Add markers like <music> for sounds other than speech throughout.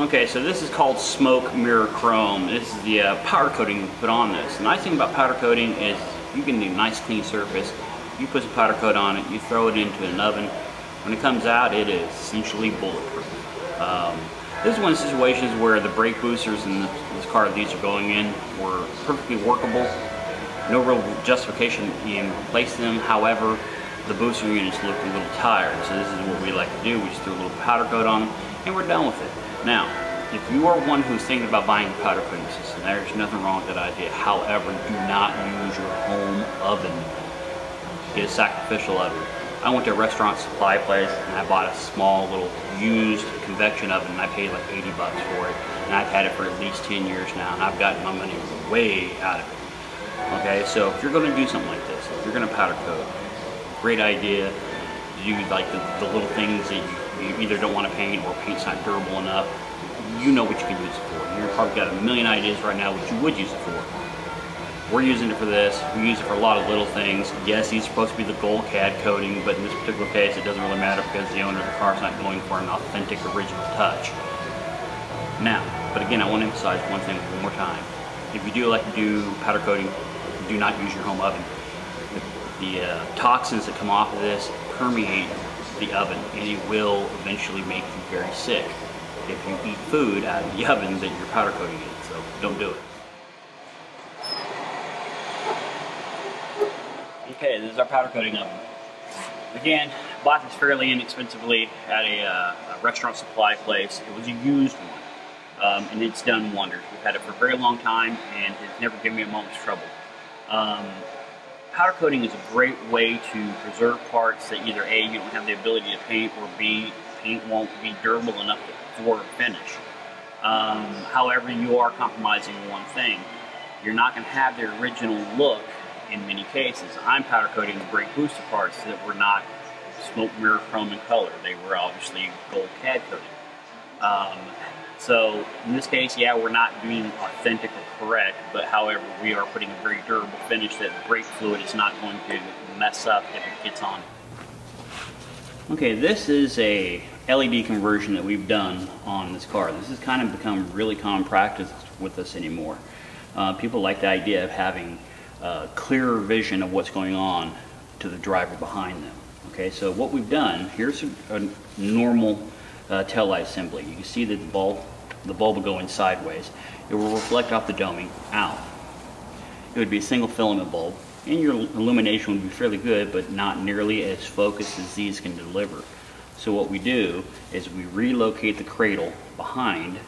Okay, so this is called smoke mirror chrome. This is the uh, powder coating put on this. The nice thing about powder coating is you can do a nice clean surface. You put some powder coat on it, you throw it into an oven. When it comes out, it is essentially bulletproof. Um, this is one of the situations where the brake boosters in this car these are going in were perfectly workable. No real justification in replacing them. However, the booster units look a little tired. So this is what we like to do. We just throw a little powder coat on them and we're done with it. Now, if you are one who's thinking about buying a powder coating system, there's nothing wrong with that idea. However, do not use your home oven. Get a sacrificial oven. I went to a restaurant supply place and I bought a small little used convection oven and I paid like 80 bucks for it. And I've had it for at least 10 years now and I've gotten my money way out of it. Okay, so if you're gonna do something like this, if you're gonna powder coat, great idea. Do like the, the little things that you either don't want to paint or paint's not durable enough. You know what you can use it for. You've probably got a million ideas right now what you would use it for. We're using it for this. We use it for a lot of little things. Yes, these are supposed to be the gold CAD coating, but in this particular case, it doesn't really matter because the owner of the car is not going for an authentic original touch. Now, but again, I want to emphasize one thing one more time. If you do like to do powder coating, do not use your home oven. The, the uh, toxins that come off of this permeate the oven and it will eventually make you very sick if you eat food out of the <laughs> oven that you're powder coating it. So don't do it. Okay, this is our powder coating oven. Again, bought this fairly inexpensively at a, uh, a restaurant supply place. It was a used one, um, and it's done wonders. We've had it for a very long time, and it's never given me a moment's trouble. Um, powder coating is a great way to preserve parts that either A, you don't have the ability to paint, or B, paint won't be durable enough for finish. Um, however, you are compromising one thing. You're not going to have the original look in many cases. I'm powder coating brake booster parts that were not smoke mirror chrome in color. They were obviously gold CAD coated. Um, so in this case, yeah, we're not being authentic or correct, but however, we are putting a very durable finish that brake fluid is not going to mess up if it gets on. Okay, this is a LED conversion that we've done on this car. This has kind of become really common practice with us anymore. Uh, people like the idea of having uh, clearer vision of what's going on to the driver behind them. Okay, so what we've done, here's a, a normal uh, tail light assembly. You can see that the bulb, the bulb will go in sideways. It will reflect off the doming out. It would be a single filament bulb, and your illumination would be fairly good, but not nearly as focused as these can deliver. So what we do is we relocate the cradle behind,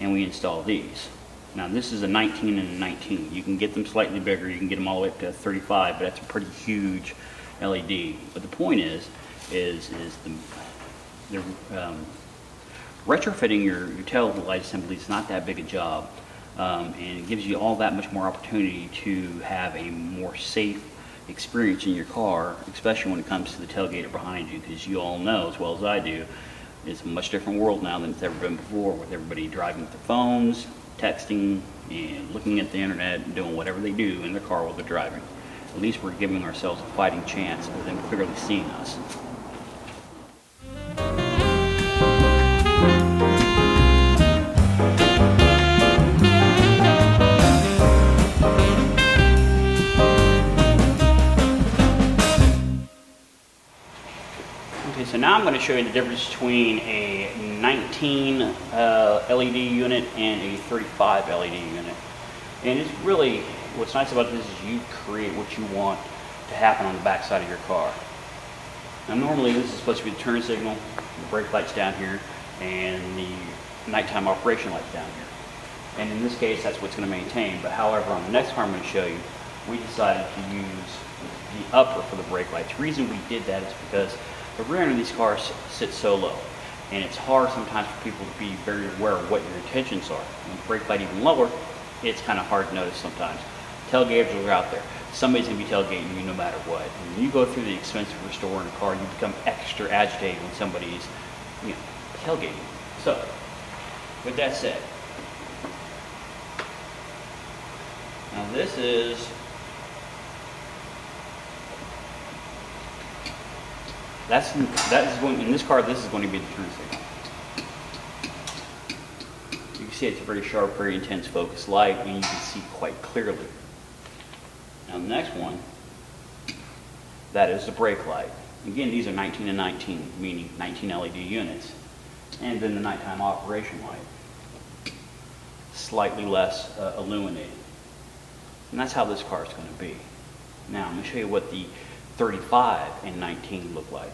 and we install these. Now this is a 19 and a 19. You can get them slightly bigger. You can get them all the way up to 35, but that's a pretty huge LED. But the point is, is, is the, the um, retrofitting your, your tail light assembly is not that big a job. Um, and it gives you all that much more opportunity to have a more safe experience in your car, especially when it comes to the tailgater behind you, because you all know as well as I do, it's a much different world now than it's ever been before with everybody driving with their phones, texting and looking at the internet and doing whatever they do in their car while they're driving. At least we're giving ourselves a fighting chance of them clearly seeing us. Okay, so now I'm going to show you the difference between a 19 uh, LED unit and a 35 LED unit. And it's really, what's nice about this is you create what you want to happen on the back side of your car. Now normally this is supposed to be the turn signal, the brake lights down here, and the nighttime operation lights down here. And in this case, that's what's going to maintain. But however, on the next car I'm going to show you, we decided to use the upper for the brake lights. The reason we did that is because the rear end of these cars sits so low. And it's hard sometimes for people to be very aware of what your intentions are. When brake light even lower, it's kind of hard to notice sometimes. Tailgaters are out there. Somebody's going to be tailgating you no matter what. And when you go through the expense of restoring a car, you become extra agitated when somebody's you know, tailgating. So, with that said, now this is That's that is going in this car. This is going to be the turn signal. You can see it's a very sharp, very intense focus light, and you can see quite clearly. Now the next one, that is the brake light. Again, these are 19 and 19, meaning 19 LED units. And then the nighttime operation light, slightly less uh, illuminated. And that's how this car is going to be. Now, I'm going to show you what the 35 and 19 look like.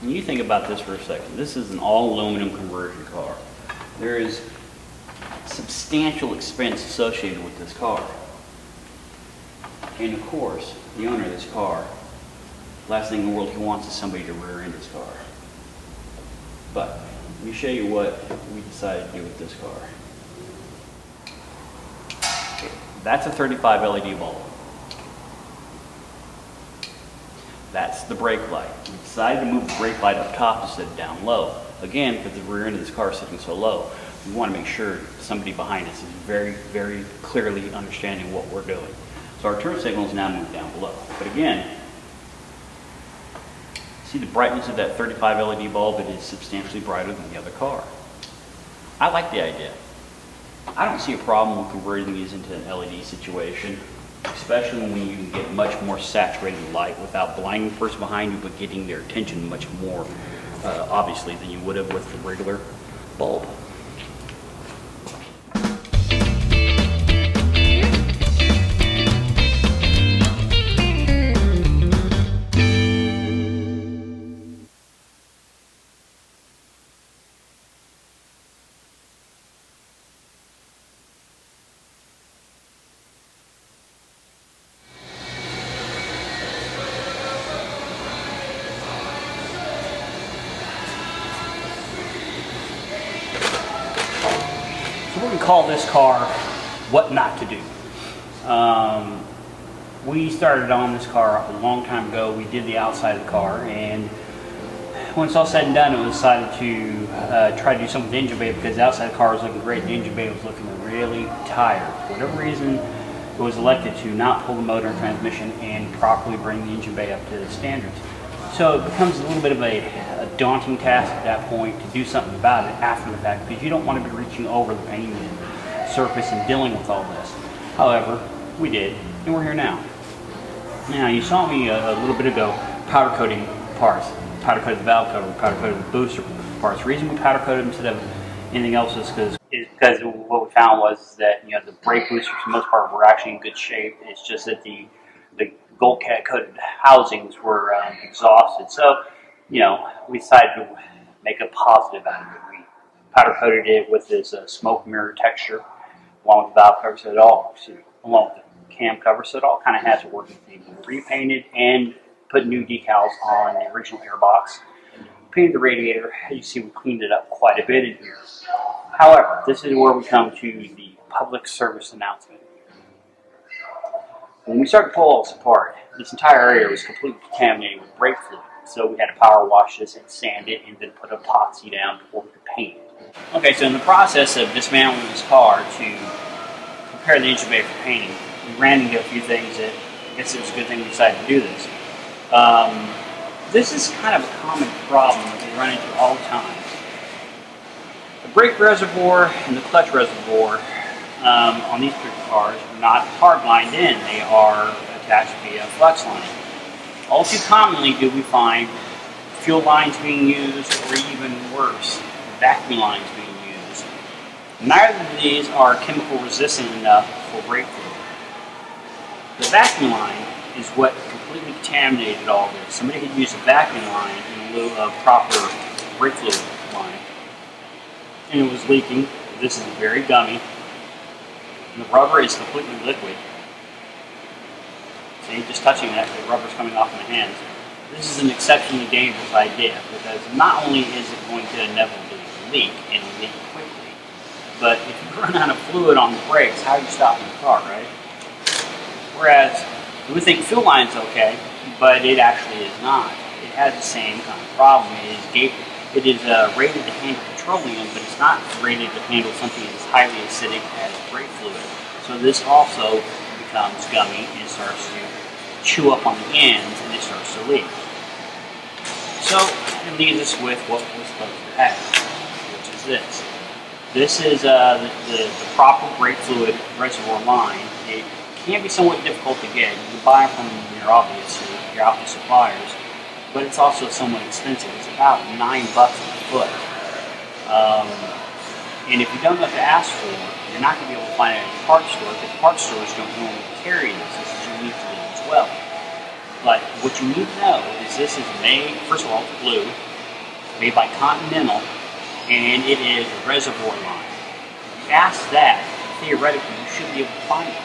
When you think about this for a second, this is an all aluminum conversion car. There is substantial expense associated with this car. And of course, the owner of this car, last thing in the world he wants is somebody to rear end his car. But let me show you what we decided to do with this car. That's a 35 LED bulb. That's the brake light. We decided to move the brake light up top instead of down low. Again, because the rear end of this car is sitting so low, we want to make sure somebody behind us is very, very clearly understanding what we're doing. So our turn signal is now moved down below. But again, see the brightness of that 35 LED bulb? It is substantially brighter than the other car. I like the idea. I don't see a problem with converting these into an LED situation, especially when you can get much more saturated light without blinding the person behind you, but getting their attention much more uh, obviously than you would have with the regular bulb. To call this car What Not to Do. Um, we started on this car a long time ago. We did the outside of the car, and when it's all said and done, it was decided to uh, try to do something with the engine bay because the outside of the car was looking great. The engine bay was looking really tired. For whatever reason, it was elected to not pull the motor and transmission and properly bring the engine bay up to the standards. So it becomes a little bit of a, daunting task at that point to do something about it after the fact because you don't want to be reaching over the paint surface and dealing with all this. However, we did, and we're here now. Now, you saw me a, a little bit ago powder coating parts. Powder coated the valve cover, powder coated the booster parts. The reason we powder coated instead of anything else is because because what we found was that you know the brake boosters for the most part were actually in good shape. It's just that the the gold CAD coated housings were um, exhausted. So, you know, we decided to make a positive out of it. We powder coated it with this uh, smoke mirror texture along with the valve cover so it all, along with the cam cover so it all kind of has a working theme. We repainted and put new decals on the original airbox. Painted the radiator. You see we cleaned it up quite a bit in here. However, this is where we come to the public service announcement. When we started to pull all this apart, this entire area was completely contaminated with brake fluid. So we had to power wash this and sand it and then put epoxy down before we could paint it. Okay, so in the process of dismantling this car to prepare the engine bay for painting, we ran into a few things that I guess it was a good thing we decided to do this. Um, this is kind of a common problem that we run into all the time. The brake reservoir and the clutch reservoir um, on these particular cars are not hard lined in. They are attached via flex line. All too commonly do we find fuel lines being used, or even worse, vacuum lines being used. Neither of these are chemical resistant enough for brake fluid. The vacuum line is what completely contaminated all this. Somebody had used a vacuum line in lieu of proper brake fluid line. And it was leaking. This is very gummy. And the rubber is completely liquid. See, just touching that, the rubber's coming off my hands. This is an exceptionally dangerous idea because not only is it going to inevitably leak and leak quickly, but if you run out of fluid on the brakes, how are you stopping the car, right? Whereas we think fuel line's okay, but it actually is not. It has the same kind of problem. It is, it is uh, rated to handle petroleum, but it's not rated to handle something as highly acidic as brake fluid. So this also becomes gummy and starts to chew up on the ends and it starts to leak. So it leaves us with what we're supposed to have. Which is this. This is uh, the, the, the, proper brake fluid reservoir line. It can be somewhat difficult to get. You can buy from your obvious, your obvious suppliers, but it's also somewhat expensive. It's about nine bucks a foot. Um, and if you don't know what to ask for, you're not going to be able to find it at a parts store because parts stores don't normally carry this. This is unique to them as well. But what you need to know is this is made, first of all, it's blue, made by Continental, and it is a reservoir line. If you ask that, theoretically, you should be able to find it.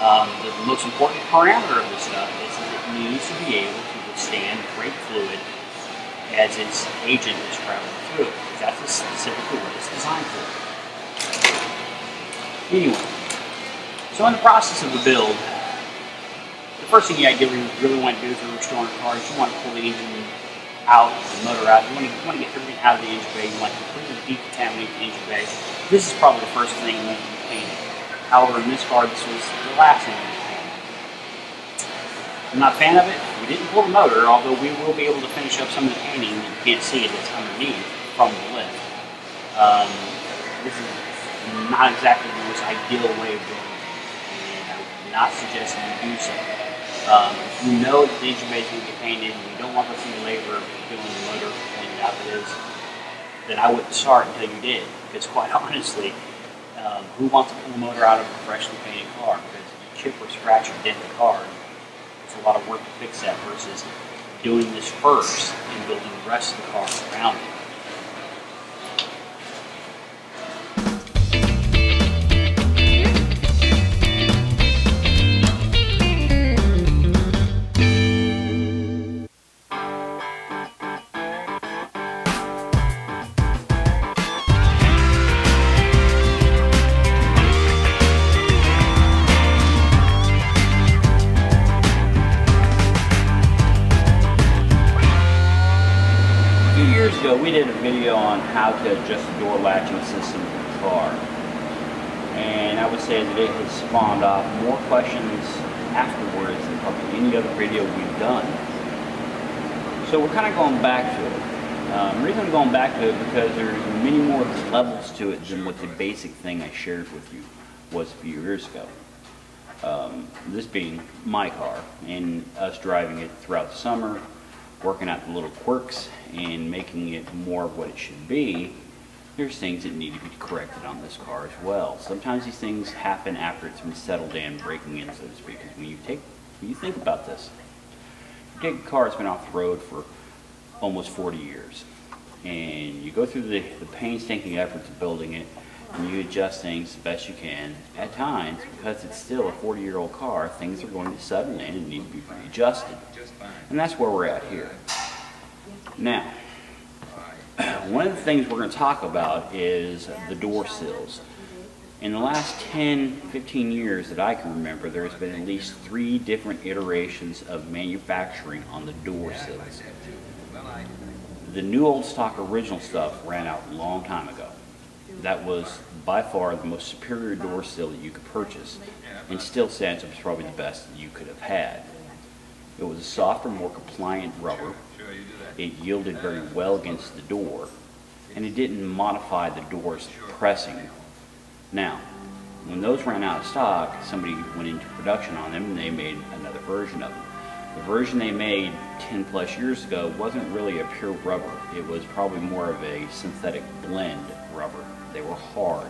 Um, the most important parameter of this stuff is that it needs to be able to withstand brake fluid as its agent is traveling through it. That's specifically what it's designed for. Anyway, so in the process of the build, first thing you really, want to do if you're restoring a car is you want to pull the engine out, the motor out. You want to, you want to get everything out of the engine bay. You want to completely decontaminate the engine bay. This is probably the first thing you need to be painted. However, in this car, this was the last thing we painted. I'm not a fan of it. We didn't pull the motor, although we will be able to finish up some of the painting. You can't see it, it's underneath from the lift. Um, this is not exactly the most ideal way of doing it, and I would not suggest you do so. Um, know that the going to get painted and you don't want to see the labor doing the motor cleaning out it is, then I wouldn't start until you did. Because quite <laughs> honestly, um, who wants to pull the motor out of a freshly painted car? Because if you chip or scratch or dent the car, it's a lot of work to fix that versus doing this first and building the rest of the car around it. To adjust the door latching system of the car. And I would say that it has spawned off more questions afterwards than probably any other video we've done. So we're kind of going back to it. Um, the reason I'm going back to it because there's many more levels to it than what the basic thing I shared with you was a few years ago. Um, this being my car and us driving it throughout the summer, working out the little quirks and making it more of what it should be, there's things that need to be corrected on this car as well. Sometimes these things happen after it's been settled in, breaking in, so to speak. Because when you take, when you think about this, you take a car that's been off the road for almost 40 years, and you go through the, the painstaking efforts of building it, and you adjust things the best you can. At times, because it's still a 40-year-old car, things are going to settle in and need to be readjusted. And that's where we're at here. Now, <clears throat> one of the things we're going to talk about is the door sills. In the last 10, 15 years that I can remember, there's been at least three different iterations of manufacturing on the door sills. The new old stock original stuff ran out a long time ago. That was by far the most superior door sill that you could purchase, and still stands up as probably the best that you could have had. It was a softer, more compliant rubber. It yielded very well against the door, and it didn't modify the door's pressing. Now, when those ran out of stock, somebody went into production on them and they made another version of them. The version they made 10 plus years ago wasn't really a pure rubber. It was probably more of a synthetic blend rubber. They were hard.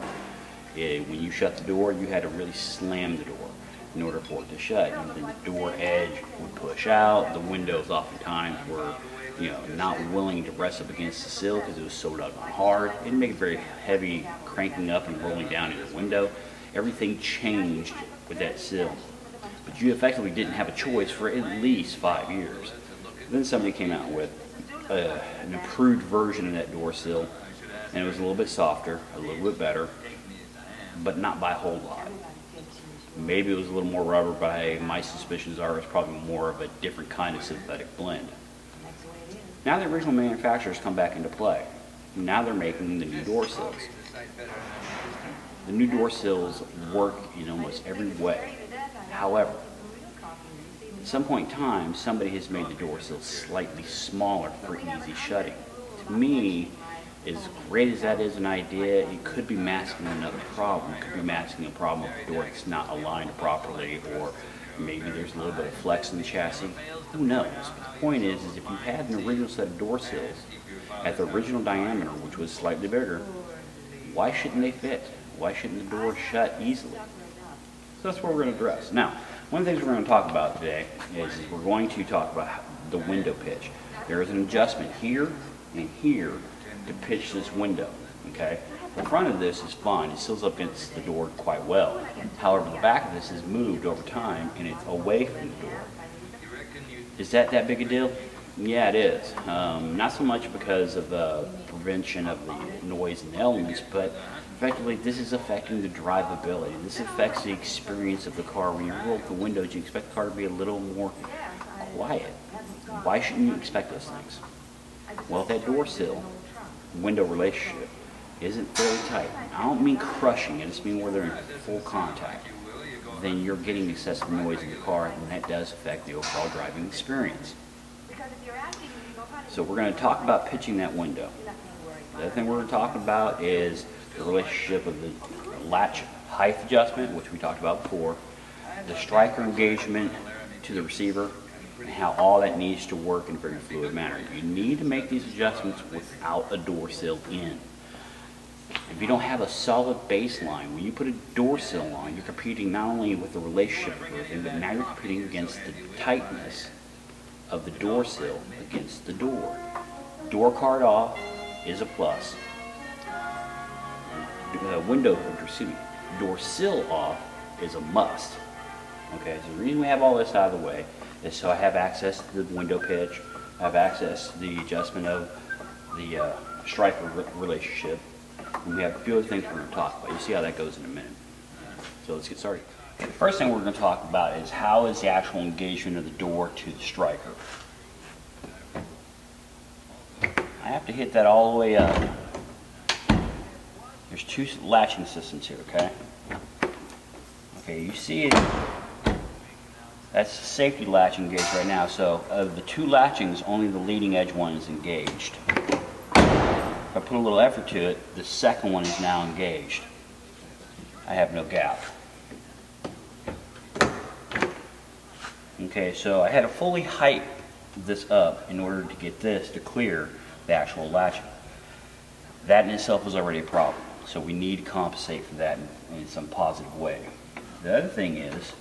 It, when you shut the door, you had to really slam the door in order for it to shut. And then the door edge would push out. The windows oftentimes were, you know, not willing to rest up against the sill because it was so doggone hard. It made very heavy cranking up and rolling down in window. Everything changed with that sill. But you effectively didn't have a choice for at least five years. Then somebody came out with uh, an improved version of that door sill, and it was a little bit softer, a little bit better, but not by a whole lot. Maybe it was a little more rubber, but I, my suspicions are it's probably more of a different kind of synthetic blend. Now the original manufacturers come back into play. Now they're making the new door sills. The new door sills work in almost every way. However, at some point in time, somebody has made the door sills slightly smaller for easy shutting. To me, as great as that is an idea, it could be masking another problem. It could be masking a problem if the door not aligned properly, or maybe there's a little bit of flex in the chassis. Who knows? But the point is, is if you had an original set of door sills at the original diameter, which was slightly bigger, why shouldn't they fit? Why shouldn't the door shut easily? So that's what we're going to address. Now, one of the things we're going to talk about today is we're going to talk about the window pitch. There is an adjustment here and here to pitch this window, okay? The front of this is fine. It seals up against the door quite well. However, the back of this has moved over time and it's away from the door. Is that that big a deal? Yeah, it is. Um, not so much because of the prevention of the noise and the elements, but effectively this is affecting the drivability. This affects the experience of the car. When you roll up the windows, you expect the car to be a little more quiet. Why shouldn't you expect those things? Well, that door sill window relationship isn't fairly tight, I don't mean crushing, I just mean where they're in full contact, then you're getting excessive noise in the car, and that does affect the overall driving experience. So we're going to talk about pitching that window. The other thing we're going to talk about is the relationship of the latch height adjustment, which we talked about before, the striker engagement to the receiver, and how all that needs to work in a very fluid manner. You need to make these adjustments without a door sill in. If you don't have a solid baseline, when you put a door sill on, you're competing not only with the relationship of everything, but now you're competing against the tightness of the door sill against the door. Door card off is a plus. Uh, window, excuse me, door sill off is a must. Okay, so the reason we have all this out of the way is so I have access to the window pitch, I have access to the adjustment of the uh, striker relationship, and we have a few other things we're going to talk about. You see how that goes in a minute. So let's get started. The first thing we're going to talk about is how is the actual engagement of the door to the striker. I have to hit that all the way up. There's two latching systems here, okay? Okay, you see it, that's the safety latch engaged right now, so of the two latchings, only the leading edge one is engaged. If I put a little effort to it, the second one is now engaged. I have no gap. Okay, so I had to fully height this up in order to get this to clear the actual latching. That in itself was already a problem, so we need to compensate for that in, in some positive way. The other thing is,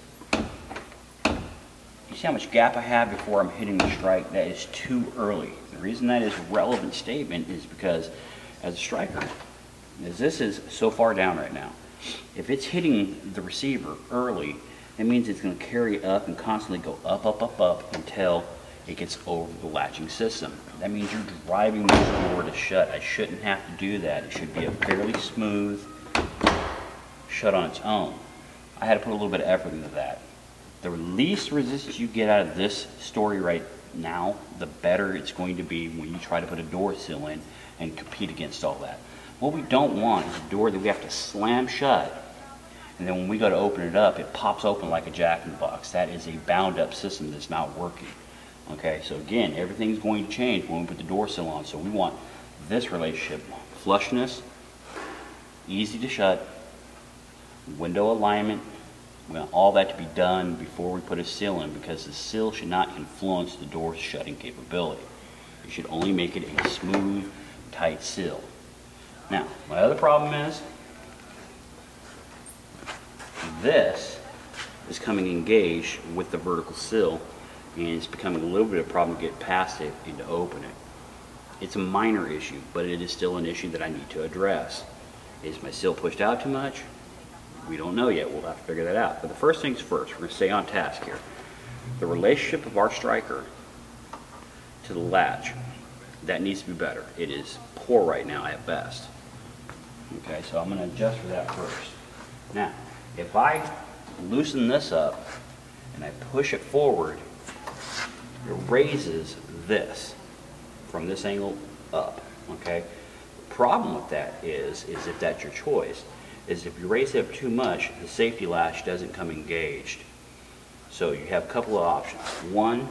see how much gap I have before I'm hitting the strike? That is too early. The reason that is a relevant statement is because as a striker, as this is so far down right now, if it's hitting the receiver early, that means it's going to carry up and constantly go up, up, up, up until it gets over the latching system. That means you're driving the door to shut. I shouldn't have to do that. It should be a fairly smooth shut on its own. I had to put a little bit of effort into that. The least resistance you get out of this story right now, the better it's going to be when you try to put a door sill in and compete against all that. What we don't want is a door that we have to slam shut and then when we go to open it up, it pops open like a jack in the box. That is a bound up system that's not working. Okay, so again, everything's going to change when we put the door sill on. So we want this relationship, flushness, easy to shut, window alignment, we want all that to be done before we put a sill in because the sill should not influence the door shutting capability. You should only make it a smooth, tight sill. Now, my other problem is this is coming engaged with the vertical sill and it's becoming a little bit of a problem to get past it and to open it. It's a minor issue, but it is still an issue that I need to address. Is my sill pushed out too much? We don't know yet. We'll have to figure that out. But the first things first, we're going to stay on task here. The relationship of our striker to the latch, that needs to be better. It is poor right now at best. Okay, so I'm going to adjust for that first. Now, if I loosen this up and I push it forward, it raises this from this angle up, okay? The problem with that is, is if that's your choice, is if you raise it up too much, the safety latch doesn't come engaged. So you have a couple of options. One,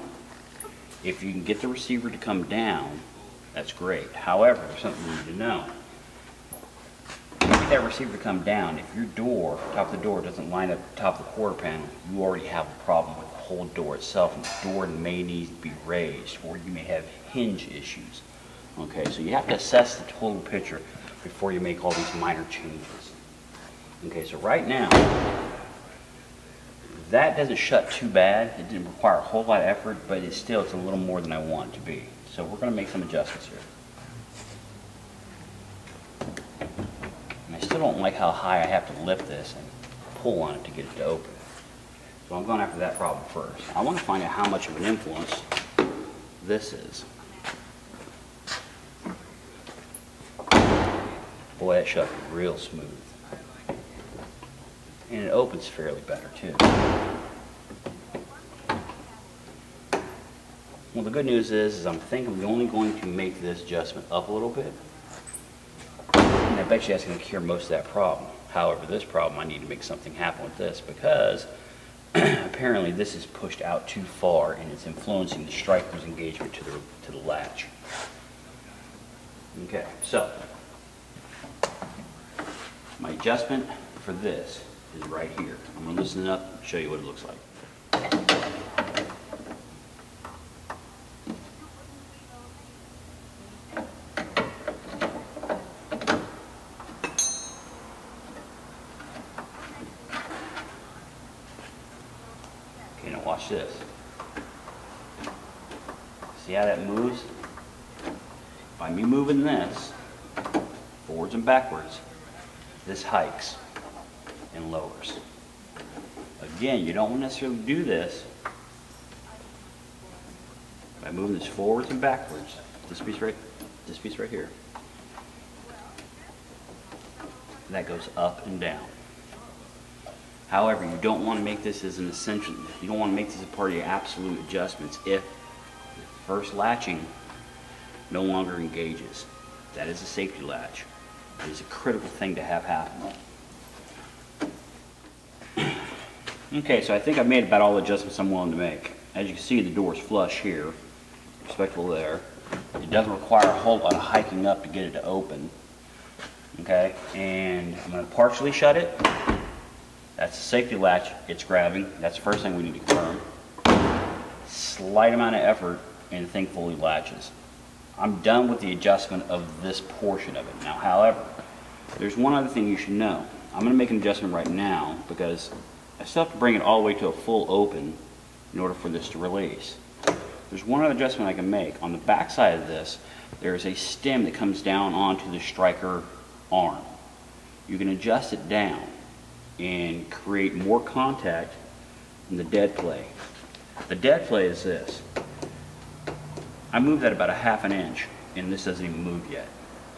if you can get the receiver to come down That's great. However, there's something you need to know. If get that receiver to come down, if your door, top of the door, doesn't line up top of the quarter panel, you already have a problem with the whole door itself, and the door may need to be raised, or you may have hinge issues. Okay, so you have to assess the total picture before you make all these minor changes. Okay, so right now, that doesn't shut too bad. It didn't require a whole lot of effort, but it's still, it's a little more than I want it to be. So we're gonna make some adjustments here. And I still don't like how high I have to lift this and pull on it to get it to open. So I'm going after that problem first. I want to find out how much of an influence this is. Boy, that shut real smooth. And it opens fairly better too. Well, the good news is, is I'm thinking I'm only going to make this adjustment up a little bit. And I bet you that's going to cure most of that problem. However, this problem, I need to make something happen with this because <clears throat> apparently this is pushed out too far and it's influencing the striker's engagement to the, to the latch. Okay, so my adjustment for this is right here. I'm going to loosen it up and show you what it looks like. Okay, now watch this. See how that moves? By me moving this forwards and backwards, this hikes and lowers. Again, you don't necessarily do this by moving this forwards and backwards. This piece right, this piece right here. That goes up and down. However, you don't want to make this as an essential, you don't want to make this a part of your absolute adjustments if the first latching no longer engages. That is a safety latch. It is a critical thing to have happen. Okay, so I think I've made about all the adjustments I'm willing to make. As you can see, the door's flush here, respectable there. It doesn't require a whole lot of hiking up to get it to open. Okay, and I'm going to partially shut it. That's the safety latch. It's grabbing. That's the first thing we need to confirm. Slight amount of effort and the thing fully latches. I'm done with the adjustment of this portion of it. Now, however, there's one other thing you should know. I'm going to make an adjustment right now because I still have to bring it all the way to a full open in order for this to release. There's one other adjustment I can make. On the back side of this, there's a stem that comes down onto the striker arm. You can adjust it down and create more contact in the dead play. The dead play is this. I move that about a half an inch and this doesn't even move yet.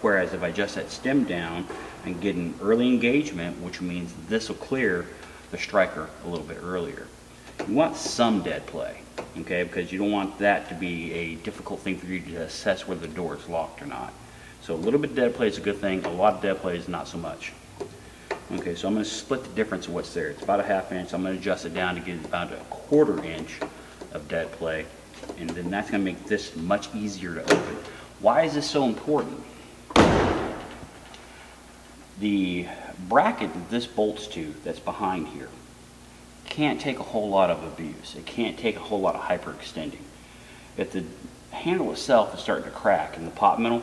Whereas if I adjust that stem down and get an early engagement, which means this will clear the striker a little bit earlier. You want some dead play, okay, because you don't want that to be a difficult thing for you to assess whether the door is locked or not. So a little bit of dead play is a good thing, a lot of dead play is not so much. Okay, so I'm going to split the difference of what's there. It's about a half inch. I'm going to adjust it down to get about a quarter inch of dead play. And then that's going to make this much easier to open. Why is this so important? The bracket that this bolts to that's behind here can't take a whole lot of abuse. It can't take a whole lot of hyperextending. If the handle itself is starting to crack in the pot metal,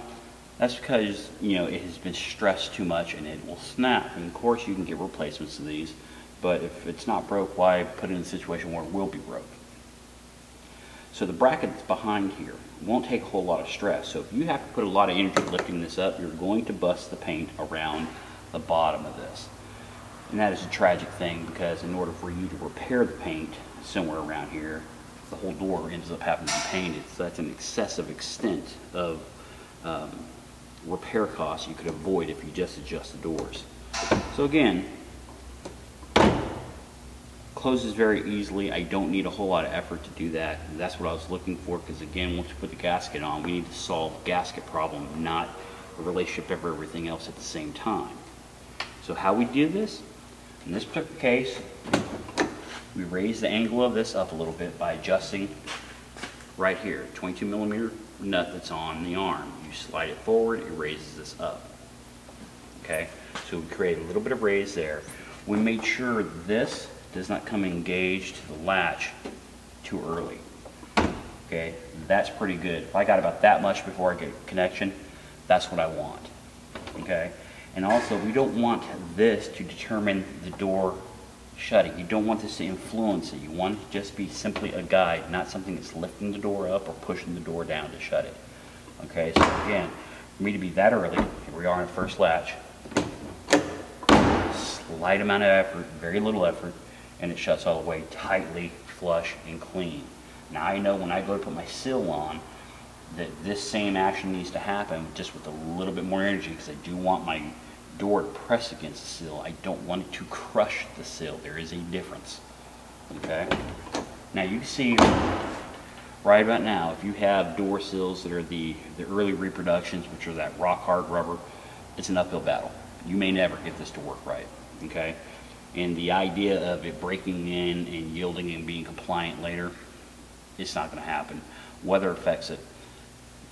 that's because you know it has been stressed too much and it will snap. And of course you can get replacements of these, but if it's not broke, why put it in a situation where it will be broke? So the bracket that's behind here won't take a whole lot of stress. So if you have to put a lot of energy lifting this up, you're going to bust the paint around the bottom of this. And that is a tragic thing because in order for you to repair the paint somewhere around here, the whole door ends up having to be painted. So that's an excessive extent of um, repair costs you could avoid if you just adjust the doors. So again, closes very easily. I don't need a whole lot of effort to do that. And that's what I was looking for because again, once you put the gasket on, we need to solve gasket problem, not the relationship of everything else at the same time. So how we do this, in this particular case, we raise the angle of this up a little bit by adjusting right here, 22 millimeter nut that's on the arm. You slide it forward, it raises this up. Okay, so we create a little bit of raise there. We made sure this does not come engaged to the latch too early. Okay, that's pretty good. If I got about that much before I get connection, that's what I want. Okay, and also we don't want this to determine the door shutting. You don't want this to influence it. You want it to just be simply a guide, not something that's lifting the door up or pushing the door down to shut it. Okay, so again, for me to be that early, here we are on first latch, slight amount of effort, very little effort, and it shuts all the way tightly, flush, and clean. Now I know when I go to put my seal on, that this same action needs to happen just with a little bit more energy because I do want my door to press against the sill. I don't want it to crush the sill. There is a difference. Okay? Now you can see right about now, if you have door sills that are the, the early reproductions, which are that rock hard rubber, it's an uphill battle. You may never get this to work right. Okay? And the idea of it breaking in and yielding and being compliant later, it's not going to happen. Weather affects it.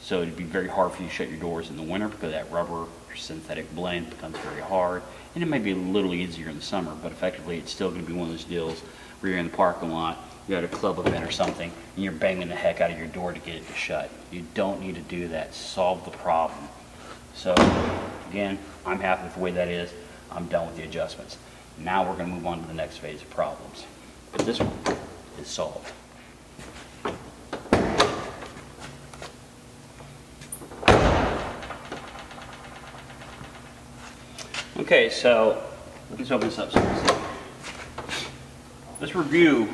So it'd be very hard for you to shut your doors in the winter because that rubber synthetic blend becomes very hard. And it may be a little easier in the summer, but effectively it's still going to be one of those deals where you're in the parking lot, you're at a club event or something, and you're banging the heck out of your door to get it to shut. You don't need to do that. Solve the problem. So again, I'm happy with the way that is. I'm done with the adjustments. Now we're going to move on to the next phase of problems. But this one is solved. Okay, so let's open this up. Let's review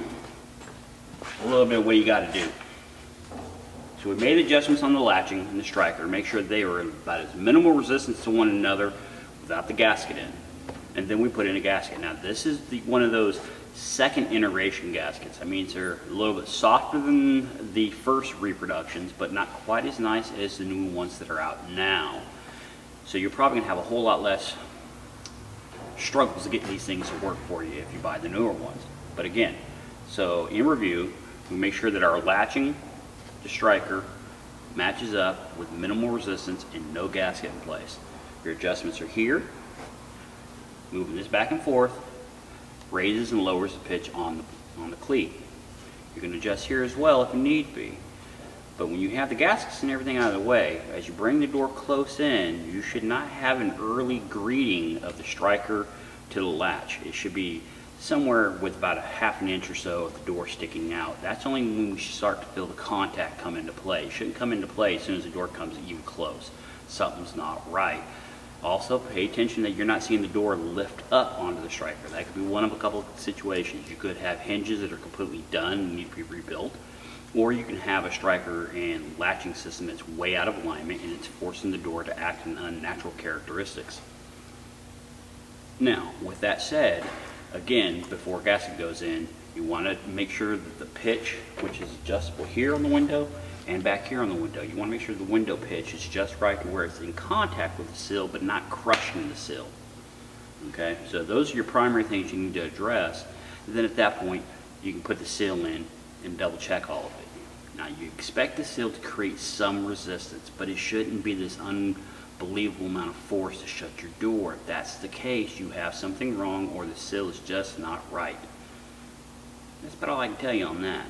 a little bit what you got to do. So we made adjustments on the latching and the striker make sure they were about as minimal resistance to one another without the gasket in. And then we put in a gasket. Now this is the, one of those second iteration gaskets. That means they're a little bit softer than the first reproductions, but not quite as nice as the new ones that are out now. So you're probably gonna have a whole lot less struggles to get these things to work for you if you buy the newer ones. But again, so in review, we make sure that our latching to striker matches up with minimal resistance and no gasket in place. Your adjustments are here, moving this back and forth, raises and lowers the pitch on the, on the cleat. You can adjust here as well if you need be. But when you have the gaskets and everything out of the way, as you bring the door close in, you should not have an early greeting of the striker to the latch. It should be somewhere with about a half an inch or so of the door sticking out. That's only when we start to feel the contact come into play. It shouldn't come into play as soon as the door comes even close. Something's not right. Also, pay attention that you're not seeing the door lift up onto the striker. That could be one of a couple of situations. You could have hinges that are completely done and need to be rebuilt or you can have a striker and latching system that's way out of alignment and it's forcing the door to act in unnatural characteristics. Now, with that said, again, before gasket goes in, you want to make sure that the pitch, which is adjustable here on the window and back here on the window, you want to make sure the window pitch is just right to where it's in contact with the sill but not crushing the sill. Okay, so those are your primary things you need to address. And then at that point, you can put the sill in and double check all of it. Now you expect the sill to create some resistance, but it shouldn't be this unbelievable amount of force to shut your door. If that's the case, you have something wrong or the sill is just not right. That's about all I can tell you on that.